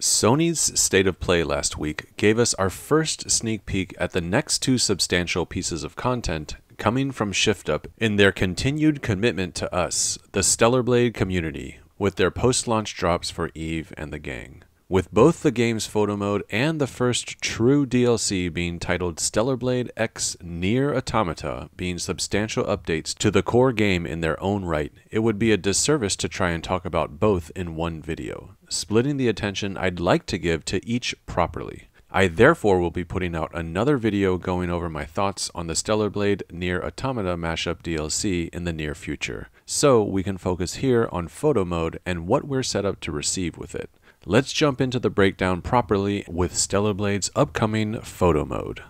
Sony's State of Play last week gave us our first sneak peek at the next two substantial pieces of content coming from ShiftUp in their continued commitment to us, the Stellar Blade community, with their post launch drops for Eve and the gang. With both the game's photo mode and the first true DLC being titled Stellar Blade X Nier Automata being substantial updates to the core game in their own right, it would be a disservice to try and talk about both in one video, splitting the attention I'd like to give to each properly. I therefore will be putting out another video going over my thoughts on the Stellar Blade Nier Automata mashup DLC in the near future, so we can focus here on photo mode and what we're set up to receive with it. Let's jump into the breakdown properly with Stellar Blade's upcoming photo mode.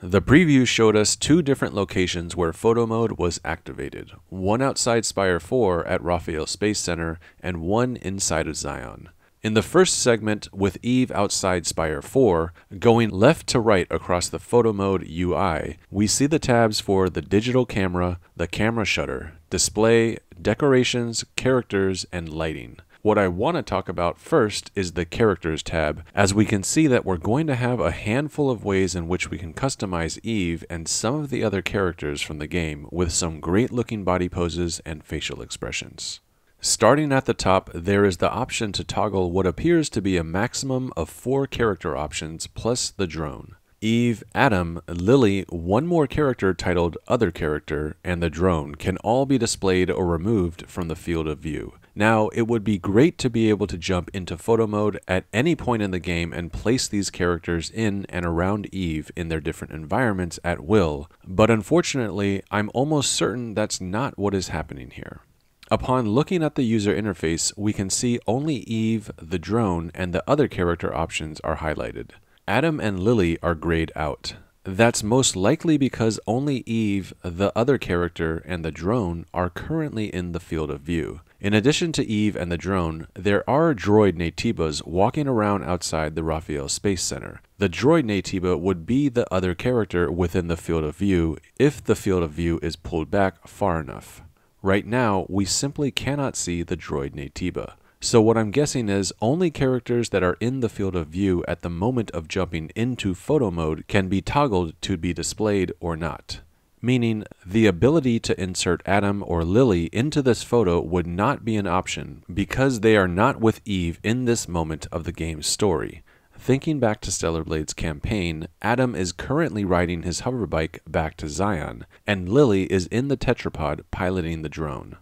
The preview showed us two different locations where photo mode was activated, one outside Spire 4 at Raphael Space Center and one inside of Xion. In the first segment, with Eve outside Spire 4, going left to right across the photo mode UI, we see the tabs for the digital camera, the camera shutter, display, decorations, characters, and lighting. What I want to talk about first is the Characters tab, as we can see that we're going to have a handful of ways in which we can customize Eve and some of the other characters from the game with some great looking body poses and facial expressions. Starting at the top, there is the option to toggle what appears to be a maximum of four character options plus the drone. Eve, Adam, Lily, one more character titled Other Character, and the drone can all be displayed or removed from the field of view. Now, it would be great to be able to jump into photo mode at any point in the game and place these characters in and around Eve in their different environments at will, but unfortunately, I'm almost certain that's not what is happening here. Upon looking at the user interface, we can see only Eve, the drone, and the other character options are highlighted. Adam and Lily are grayed out. That's most likely because only Eve, the other character, and the drone are currently in the field of view. In addition to Eve and the drone, there are droid Naytibas walking around outside the Raphael Space Center. The droid Naytiba would be the other character within the field of view if the field of view is pulled back far enough. Right now, we simply cannot see the droid Naytiba. So what I'm guessing is only characters that are in the field of view at the moment of jumping into photo mode can be toggled to be displayed or not meaning the ability to insert Adam or Lily into this photo would not be an option because they are not with Eve in this moment of the game's story. Thinking back to Stellar Blade's campaign, Adam is currently riding his hoverbike back to Xion, and Lily is in the tetrapod piloting the drone.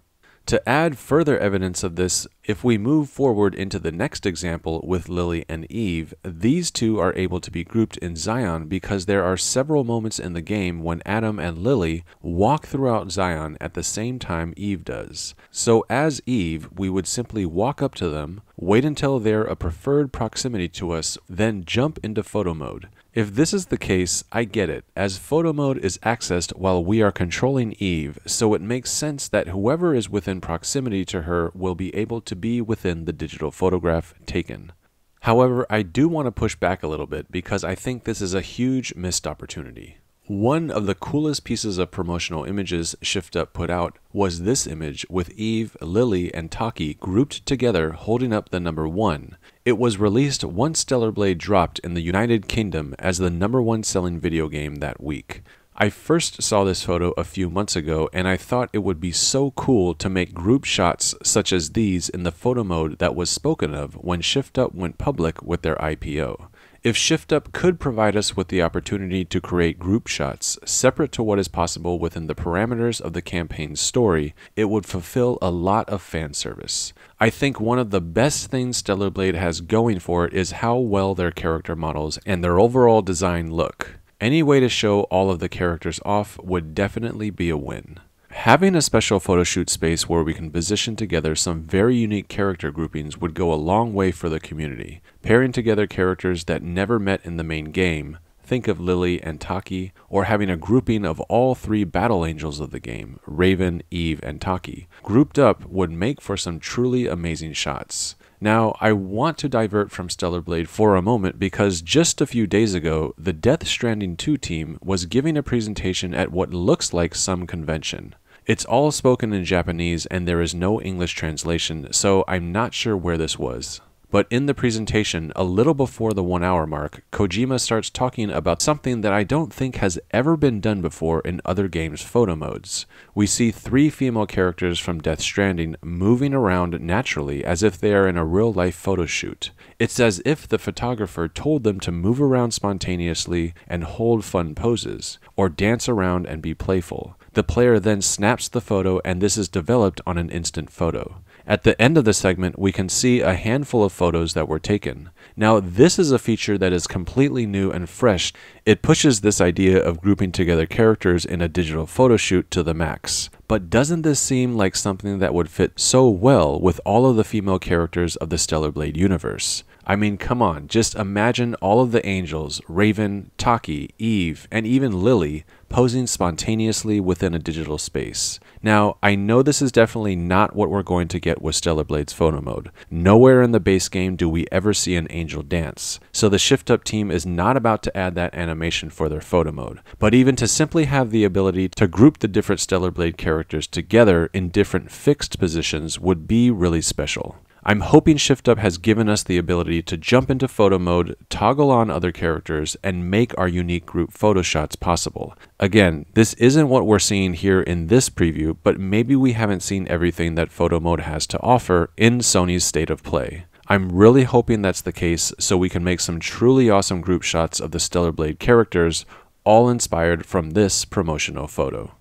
To add further evidence of this, if we move forward into the next example with Lily and Eve, these two are able to be grouped in Xion because there are several moments in the game when Adam and Lily walk throughout Xion at the same time Eve does. So as Eve, we would simply walk up to them, wait until they're a preferred proximity to us, then jump into photo mode. If this is the case, I get it, as photo mode is accessed while we are controlling Eve, so it makes sense that whoever is within proximity to her will be able to be within the digital photograph taken. However, I do want to push back a little bit because I think this is a huge missed opportunity. One of the coolest pieces of promotional images ShiftUp put out was this image with Eve, Lily, and Tachy grouped together holding up the number 1. It was released once Stellar Blade dropped in the United Kingdom as the number one selling video game that week. I first saw this photo a few months ago and I thought it would be so cool to make group shots such as these in the photo mode that was spoken of when ShiftUp went public with their IPO. If ShiftUp could provide us with the opportunity to create group shots separate to what is possible within the parameters of the campaign's story, it would fulfill a lot of fan service. I think one of the best things Stellar Blade has going for it is how well their character models and their overall design look. Any way to show all of the characters off would definitely be a win. Having a special photoshoot space where we can position together some very unique character groupings would go a long way for the community. Pairing together characters that never met in the main game, think of Lily and Tachy, or having a grouping of all three battle angels of the game, Raven, Eve, and Tachy, grouped up would make for some truly amazing shots. Now, I want to divert from Stellar Blade for a moment because just a few days ago, the Death Stranding 2 team was giving a presentation at what looks like some convention. It's all spoken in Japanese and there is no English translation, so I'm not sure where this was. But in the presentation, a little before the one hour mark, Kojima starts talking about something that I don't think has ever been done before in other games' photo modes. We see three female characters from Death Stranding moving around naturally as if they are in a real life photo shoot. It's as if the photographer told them to move around spontaneously and hold fun poses, or dance around and be playful. The player then snaps the photo, and this is developed on an instant photo. At the end of the segment, we can see a handful of photos that were taken. Now, this is a feature that is completely new and fresh. It pushes this idea of grouping together characters in a digital photo shoot to the max. But doesn't this seem like something that would fit so well with all of the female characters of the Stellar Blade universe? I mean, come on, just imagine all of the angels, Raven, Tachy, Eve, and even Lily posing spontaneously within a digital space. Now, I know this is definitely not what we're going to get with Stellar Blade's photo mode. Nowhere in the base game do we ever see an angel dance, so the Shift Up team is not about to add that animation for their photo mode. But even to simply have the ability to group the different Stellar Blade characters together in different fixed positions would be really special. I'm hoping Shift Up has given us the ability to jump into photo mode, toggle on other characters, and make our unique group photo shots possible. Again, this isn't what we're seeing here in this preview, but maybe we haven't seen everything that photo mode has to offer in Sony's state of play. I'm really hoping that's the case so we can make some truly awesome group shots of the Stellar Blade characters, all inspired from this promotional photo.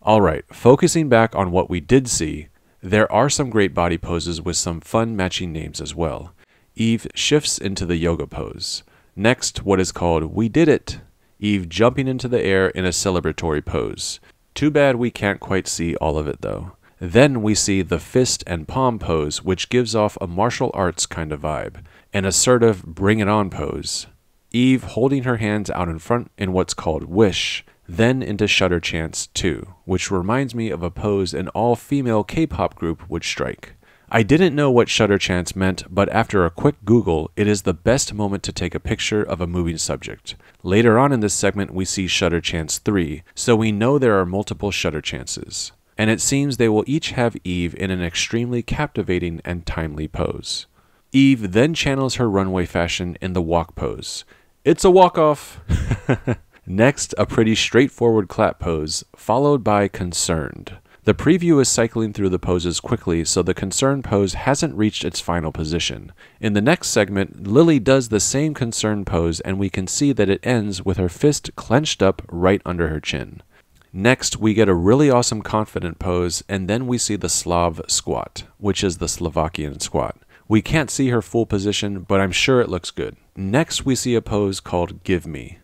Alright, focusing back on what we did see, there are some great body poses with some fun matching names as well. Eve shifts into the yoga pose. Next, what is called We Did It! Eve jumping into the air in a celebratory pose. Too bad we can't quite see all of it though. Then we see the fist and palm pose, which gives off a martial arts kind of vibe, an assertive bring it on pose. Eve holding her hands out in front in what's called wish, then into Shutter Chance 2, which reminds me of a pose an all female K pop group would strike. I didn't know what shutter Chance meant, but after a quick Google, it is the best moment to take a picture of a moving subject. Later on in this segment, we see shutter Chance 3, so we know there are multiple shutter Chances. And it seems they will each have Eve in an extremely captivating and timely pose. Eve then channels her runway fashion in the walk pose. It's a walk off! Next, a pretty straightforward clap pose, followed by concerned. The preview is cycling through the poses quickly, so the concerned pose hasn't reached its final position. In the next segment, Lily does the same concerned pose, and we can see that it ends with her fist clenched up right under her chin. Next, we get a really awesome confident pose, and then we see the Slav squat, which is the Slovakian squat. We can't see her full position, but I'm sure it looks good. Next, we see a pose called Give Me.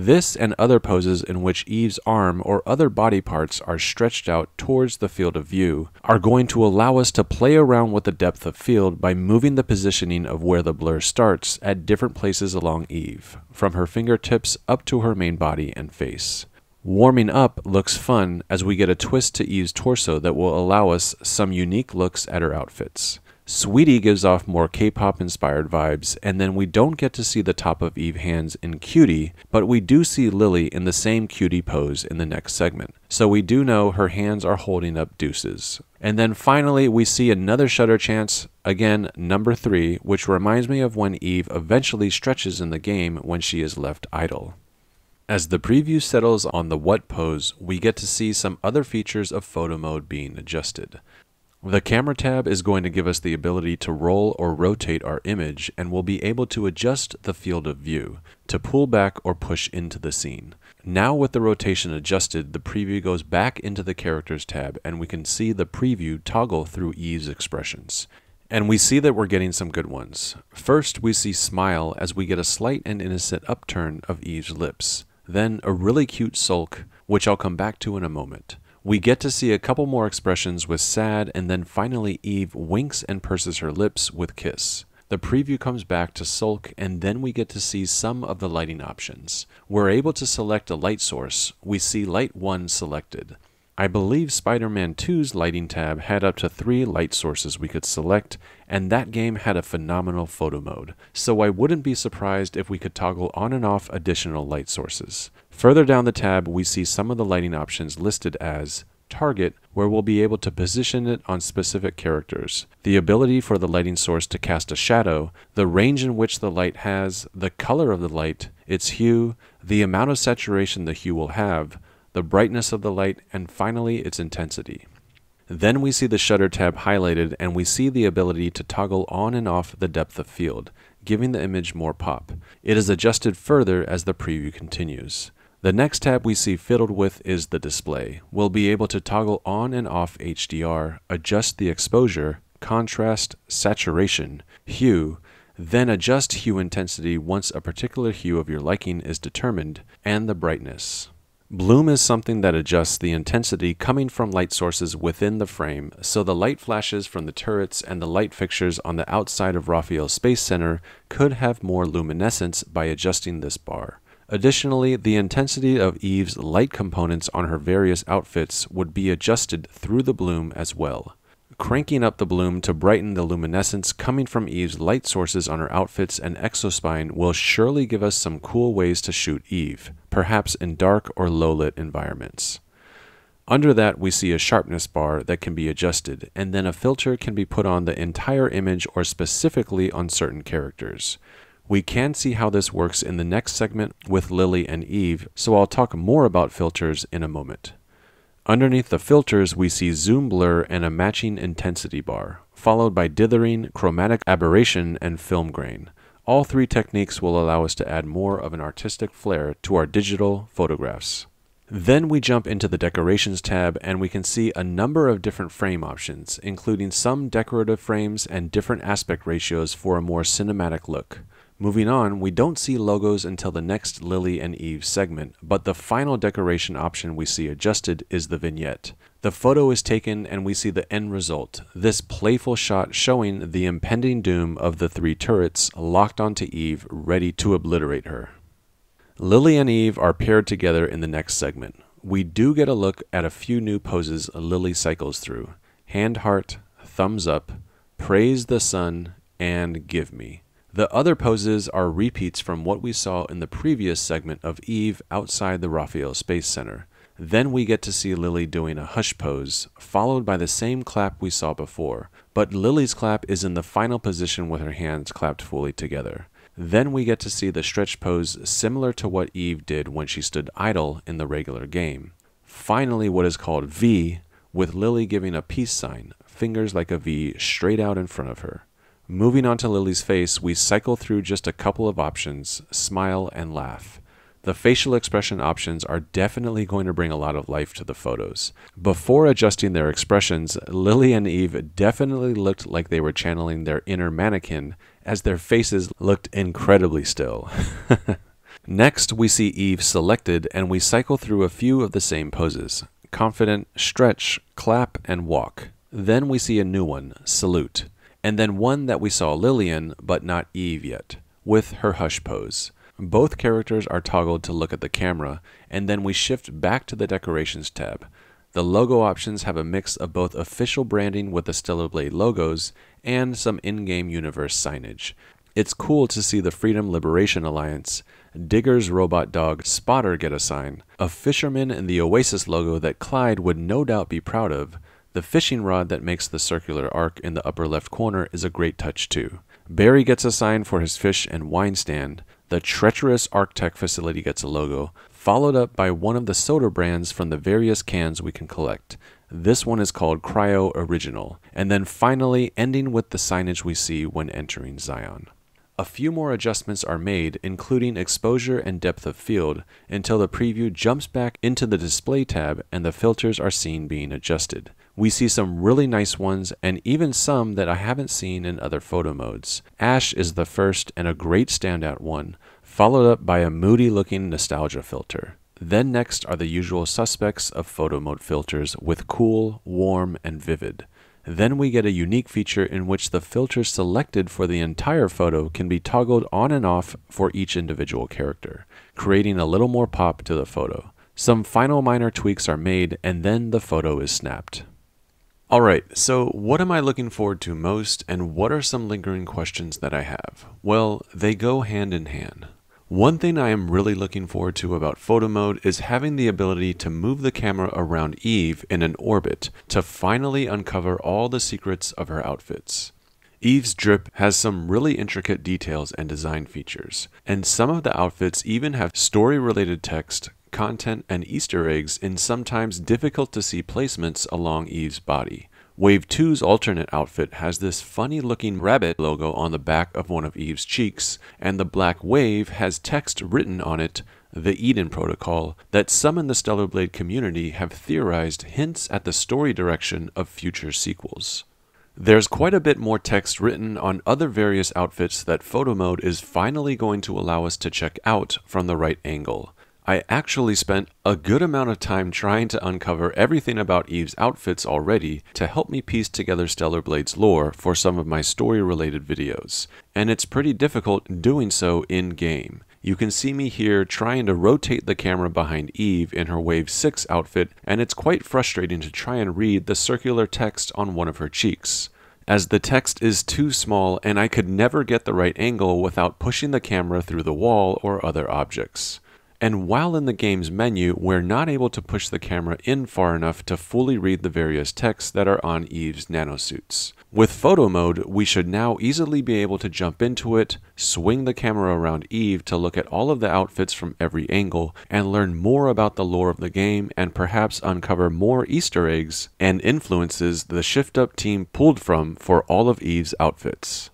This and other poses in which Eve's arm or other body parts are stretched out towards the field of view are going to allow us to play around with the depth of field by moving the positioning of where the blur starts at different places along Eve, from her fingertips up to her main body and face. Warming up looks fun as we get a twist to Eve's torso that will allow us some unique looks at her outfits. Sweetie gives off more K pop inspired vibes, and then we don't get to see the top of Eve hands in Cutie, but we do see Lily in the same Cutie pose in the next segment. So we do know her hands are holding up deuces. And then finally, we see another shutter Chance, again, number three, which reminds me of when Eve eventually stretches in the game when she is left idle. As the preview settles on the what pose, we get to see some other features of photo mode being adjusted. The camera tab is going to give us the ability to roll or rotate our image and we'll be able to adjust the field of view to pull back or push into the scene. Now with the rotation adjusted, the preview goes back into the characters tab and we can see the preview toggle through Eve's expressions. And we see that we're getting some good ones. First, we see smile as we get a slight and innocent upturn of Eve's lips. Then a really cute sulk, which I'll come back to in a moment. We get to see a couple more expressions with sad, and then finally Eve winks and purses her lips with kiss. The preview comes back to sulk, and then we get to see some of the lighting options. We're able to select a light source. We see light 1 selected. I believe Spider Man 2's lighting tab had up to three light sources we could select, and that game had a phenomenal photo mode, so I wouldn't be surprised if we could toggle on and off additional light sources. Further down the tab, we see some of the lighting options listed as target, where we'll be able to position it on specific characters, the ability for the lighting source to cast a shadow, the range in which the light has, the color of the light, its hue, the amount of saturation the hue will have, the brightness of the light, and finally its intensity. Then we see the shutter tab highlighted and we see the ability to toggle on and off the depth of field, giving the image more pop. It is adjusted further as the preview continues. The next tab we see fiddled with is the display. We'll be able to toggle on and off HDR, adjust the exposure, contrast, saturation, hue, then adjust hue intensity once a particular hue of your liking is determined, and the brightness. Bloom is something that adjusts the intensity coming from light sources within the frame, so the light flashes from the turrets and the light fixtures on the outside of Raphael Space Center could have more luminescence by adjusting this bar. Additionally, the intensity of Eve's light components on her various outfits would be adjusted through the bloom as well cranking up the bloom to brighten the luminescence coming from Eve's light sources on her outfits and exospine will surely give us some cool ways to shoot Eve, perhaps in dark or low lit environments. Under that, we see a sharpness bar that can be adjusted, and then a filter can be put on the entire image or specifically on certain characters. We can see how this works in the next segment with Lily and Eve, so I'll talk more about filters in a moment. Underneath the filters, we see zoom blur and a matching intensity bar, followed by dithering, chromatic aberration, and film grain. All three techniques will allow us to add more of an artistic flair to our digital photographs. Then we jump into the decorations tab and we can see a number of different frame options, including some decorative frames and different aspect ratios for a more cinematic look. Moving on, we don't see logos until the next Lily and Eve segment, but the final decoration option we see adjusted is the vignette. The photo is taken and we see the end result, this playful shot showing the impending doom of the three turrets locked onto Eve, ready to obliterate her. Lily and Eve are paired together in the next segment. We do get a look at a few new poses Lily cycles through hand heart, thumbs up, praise the sun, and give me. The other poses are repeats from what we saw in the previous segment of Eve outside the Raphael Space Center. Then we get to see Lily doing a hush pose, followed by the same clap we saw before, but Lily's clap is in the final position with her hands clapped fully together. Then we get to see the stretch pose similar to what Eve did when she stood idle in the regular game. Finally, what is called V, with Lily giving a peace sign, fingers like a V straight out in front of her. Moving on to Lily's face, we cycle through just a couple of options smile and laugh. The facial expression options are definitely going to bring a lot of life to the photos. Before adjusting their expressions, Lily and Eve definitely looked like they were channeling their inner mannequin, as their faces looked incredibly still. Next, we see Eve selected, and we cycle through a few of the same poses confident, stretch, clap, and walk. Then we see a new one, salute and then one that we saw Lillian, but not Eve yet, with her hush pose. Both characters are toggled to look at the camera, and then we shift back to the Decorations tab. The logo options have a mix of both official branding with the Stellar Blade logos and some in game universe signage. It's cool to see the Freedom Liberation Alliance, Digger's robot dog Spotter get a sign, a fisherman and the Oasis logo that Clyde would no doubt be proud of, the fishing rod that makes the circular arc in the upper left corner is a great touch too. Barry gets a sign for his fish and wine stand. The treacherous Arctech facility gets a logo, followed up by one of the soda brands from the various cans we can collect. This one is called Cryo Original, and then finally ending with the signage we see when entering Xion. A few more adjustments are made, including exposure and depth of field, until the preview jumps back into the display tab and the filters are seen being adjusted. We see some really nice ones and even some that I haven't seen in other photo modes. Ash is the first and a great standout one, followed up by a moody looking nostalgia filter. Then next are the usual suspects of photo mode filters with cool, warm, and vivid. Then we get a unique feature in which the filters selected for the entire photo can be toggled on and off for each individual character, creating a little more pop to the photo. Some final minor tweaks are made and then the photo is snapped. All right, so what am I looking forward to most, and what are some lingering questions that I have? Well, they go hand in hand. One thing I am really looking forward to about photo mode is having the ability to move the camera around Eve in an orbit to finally uncover all the secrets of her outfits. Eve's drip has some really intricate details and design features, and some of the outfits even have story related text, content, and Easter eggs in sometimes difficult to see placements along Eve's body. Wave 2's alternate outfit has this funny looking rabbit logo on the back of one of Eve's cheeks, and the black wave has text written on it, the Eden Protocol, that some in the Stellar Blade community have theorized hints at the story direction of future sequels. There's quite a bit more text written on other various outfits that photo mode is finally going to allow us to check out from the right angle. I actually spent a good amount of time trying to uncover everything about Eve's outfits already to help me piece together Stellar Blade's lore for some of my story related videos, and it's pretty difficult doing so in game. You can see me here trying to rotate the camera behind Eve in her Wave 6 outfit, and it's quite frustrating to try and read the circular text on one of her cheeks as the text is too small and I could never get the right angle without pushing the camera through the wall or other objects. And while in the game's menu, we're not able to push the camera in far enough to fully read the various texts that are on Eve's nanosuits. With photo mode, we should now easily be able to jump into it, swing the camera around Eve to look at all of the outfits from every angle, and learn more about the lore of the game and perhaps uncover more Easter eggs and influences the Shift Up team pulled from for all of Eve's outfits.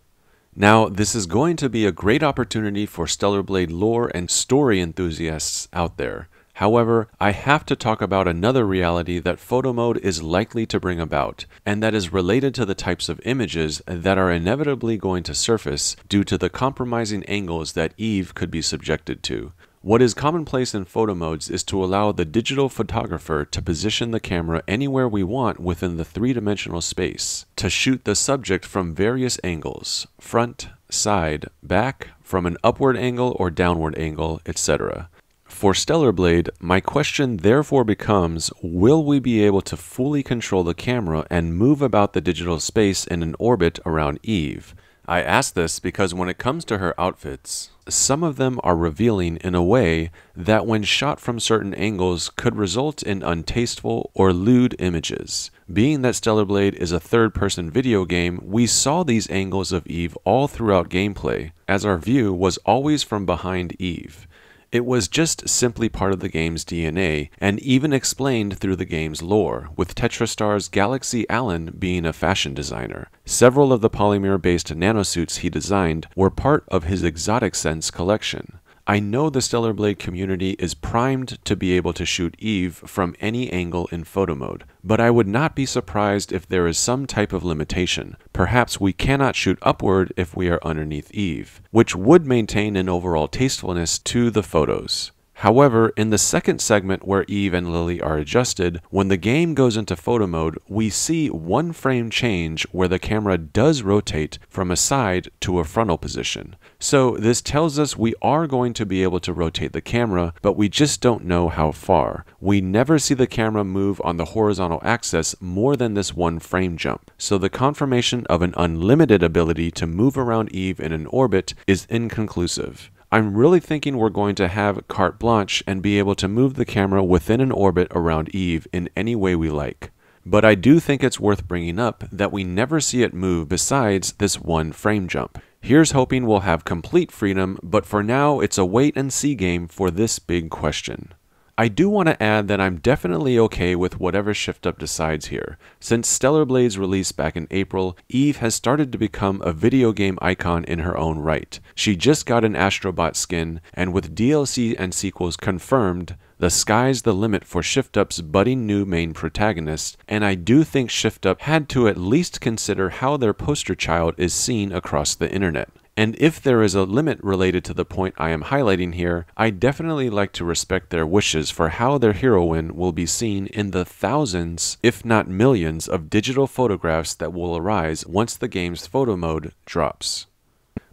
Now, this is going to be a great opportunity for Stellar Blade lore and story enthusiasts out there. However, I have to talk about another reality that photo mode is likely to bring about, and that is related to the types of images that are inevitably going to surface due to the compromising angles that Eve could be subjected to. What is commonplace in photo modes is to allow the digital photographer to position the camera anywhere we want within the three dimensional space, to shoot the subject from various angles front, side, back, from an upward angle or downward angle, etc. For Stellar Blade, my question therefore becomes will we be able to fully control the camera and move about the digital space in an orbit around Eve? I ask this because when it comes to her outfits, some of them are revealing in a way that, when shot from certain angles, could result in untasteful or lewd images. Being that Stellar Blade is a third person video game, we saw these angles of Eve all throughout gameplay, as our view was always from behind Eve. It was just simply part of the game's DNA, and even explained through the game's lore, with Tetrastar's Galaxy Allen being a fashion designer. Several of the polymer based nanosuits he designed were part of his Exotic Sense collection. I know the Stellar Blade community is primed to be able to shoot Eve from any angle in photo mode, but I would not be surprised if there is some type of limitation. Perhaps we cannot shoot upward if we are underneath Eve, which would maintain an overall tastefulness to the photos. However, in the second segment where Eve and Lily are adjusted, when the game goes into photo mode, we see one frame change where the camera does rotate from a side to a frontal position. So this tells us we are going to be able to rotate the camera, but we just don't know how far. We never see the camera move on the horizontal axis more than this one frame jump. So the confirmation of an unlimited ability to move around Eve in an orbit is inconclusive. I'm really thinking we're going to have carte blanche and be able to move the camera within an orbit around Eve in any way we like. But I do think it's worth bringing up that we never see it move besides this one frame jump. Here's hoping we'll have complete freedom, but for now it's a wait and see game for this big question. I do want to add that I'm definitely okay with whatever Shift Up decides here. Since Stellar Blade's release back in April, Eve has started to become a video game icon in her own right. She just got an Astrobot skin, and with DLC and sequels confirmed, the sky's the limit for Shift Up's budding new main protagonist, and I do think Shift Up had to at least consider how their poster child is seen across the internet. And if there is a limit related to the point I am highlighting here, I definitely like to respect their wishes for how their heroine will be seen in the thousands, if not millions, of digital photographs that will arise once the game's photo mode drops.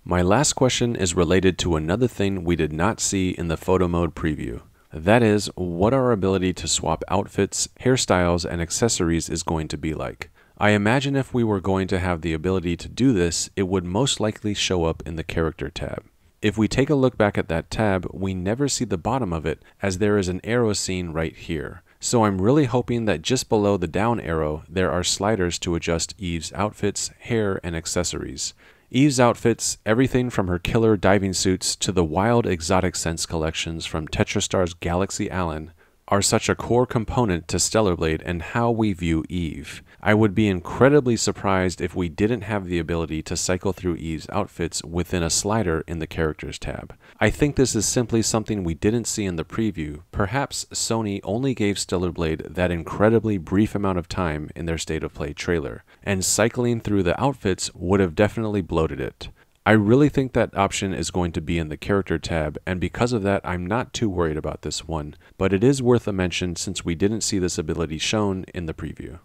My last question is related to another thing we did not see in the photo mode preview. That is, what our ability to swap outfits, hairstyles, and accessories is going to be like. I imagine if we were going to have the ability to do this, it would most likely show up in the Character tab. If we take a look back at that tab, we never see the bottom of it as there is an arrow seen right here. So I'm really hoping that just below the down arrow, there are sliders to adjust Eve's outfits, hair, and accessories. Eve's outfits, everything from her killer diving suits to the wild exotic scents collections from TetraStar's Galaxy Allen, are such a core component to Stellar Blade and how we view Eve. I would be incredibly surprised if we didn't have the ability to cycle through Eve's outfits within a slider in the Characters tab. I think this is simply something we didn't see in the preview. Perhaps Sony only gave Stellar Blade that incredibly brief amount of time in their State of Play trailer, and cycling through the outfits would have definitely bloated it. I really think that option is going to be in the character tab, and because of that, I'm not too worried about this one, but it is worth a mention since we didn't see this ability shown in the preview.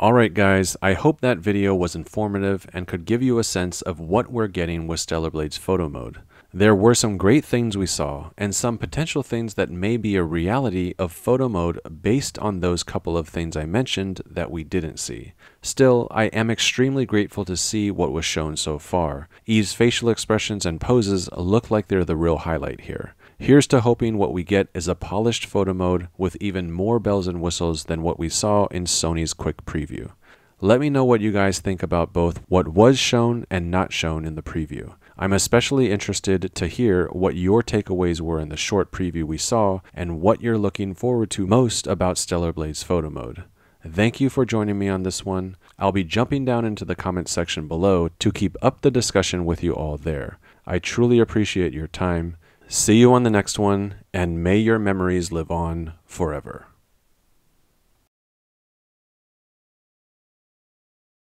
Alright guys, I hope that video was informative and could give you a sense of what we're getting with Stellar Blade's photo mode. There were some great things we saw, and some potential things that may be a reality of photo mode based on those couple of things I mentioned that we didn't see. Still, I am extremely grateful to see what was shown so far. Eve's facial expressions and poses look like they're the real highlight here. Here's to hoping what we get is a polished photo mode with even more bells and whistles than what we saw in Sony's quick preview. Let me know what you guys think about both what was shown and not shown in the preview. I'm especially interested to hear what your takeaways were in the short preview we saw and what you're looking forward to most about Stellar Blade's photo mode. Thank you for joining me on this one. I'll be jumping down into the comments section below to keep up the discussion with you all there. I truly appreciate your time. See you on the next one, and may your memories live on forever.